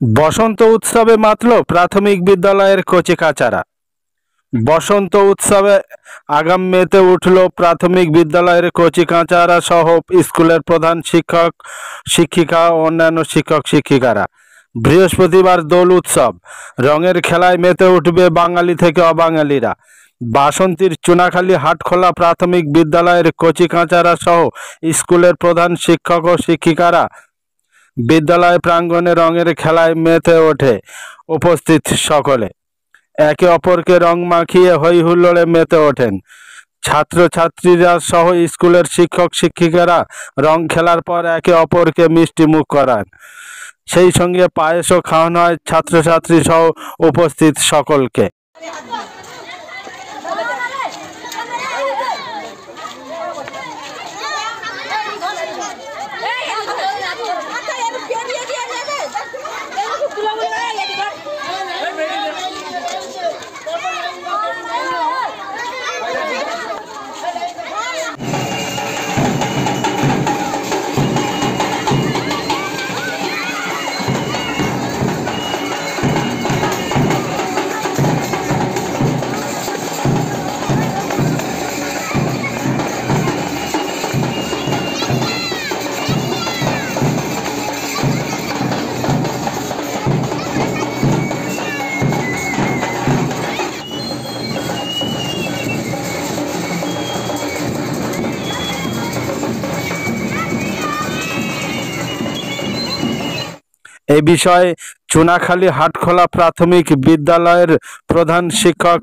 বসন্ত উৎসবে মাতল প্রাথমিক বিদ্যালয়ের কচিকাচারা। বসন্ত উৎসবে আগাম মেতে উঠল প্রাথমিক বিদ্যালয়ের কচিকাচারা সহ স্কুলের প্রধান শিক্ষক, শিক্ষিকা ও অন্যান্য শিক্ষক, শিক্ষিকারা। বৃহস্পতিবার দোল উৎসব। রঙের খেলায় মেতে উঠবে বাঙালি থেকে অবাঙালিরা। বাসন্তীর চুনাখালী হাটখোলা প্রাথমিক বিদ্যালয়ের কচিকাঁচারা সহ স্কুলের প্রধান শিক্ষক ও শিক্ষিকারা বিদ্যালয় প্রাঙ্গণে রঙের খেলায় মেতে ওঠে উপস্থিত সকলে। একে অপরকে রং মাখিয়ে হই হুল্লোড়ে মেতে ওঠেন। ছাত্রছাত্রীরা সহ স্কুলের শিক্ষক শিক্ষিকারা রং খেলার পর একে অপরকে মিষ্টি মুখ করান। সেই সঙ্গে পায়েসও খাওয়ানো হয় ছাত্রছাত্রী সহ উপস্থিত সকলকে। এ বিষয়ে চুনাখালী হাটখোলা প্রাথমিক বিদ্যালয়ের প্রধান শিক্ষক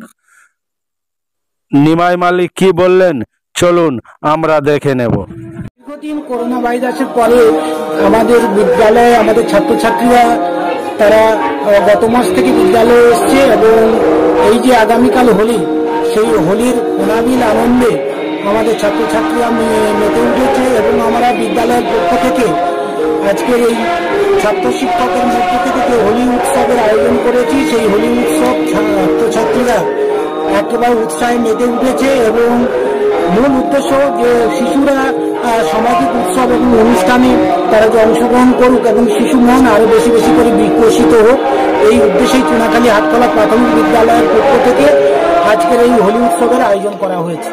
নিমাই মালিক কি বললেন? চলুন, আমরা দেখে নেব। দীর্ঘদিন করোনা ভাইরাসের পরে আমাদের বিদ্যালয়ে আমাদের ছাত্রছাত্রীরা তারা গত মাস থেকে বিদ্যালয়ে এসছে এবং এই যে আগামীকাল হোলি, সেই হোলির অনাবিল আনন্দে আমাদের ছাত্রছাত্রীরা মেতে উঠেছে এবং আমরা বিদ্যালয়ের পক্ষ থেকে আজকের এই ছাত্র শিক্ষকের মধ্য থেকে হোলি উৎসবের আয়োজন করেছি। সেই হোলি উৎসব ছাত্রছাত্রীরা একেবারে উৎসাহে মেতে উঠেছে এবং মূল উদ্দেশ্য যে শিশুরা সামাজিক উৎসব এবং অনুষ্ঠানে তারা যে অংশগ্রহণ করুক এবং শিশু মন আরও বেশি বেশি করে বিকশিত হোক, এই উদ্দেশ্যেই চুনাখালী হাটকলা প্রাথমিক বিদ্যালয়ের পক্ষ থেকে আজকের এই হোলি উৎসবের আয়োজন করা হয়েছে।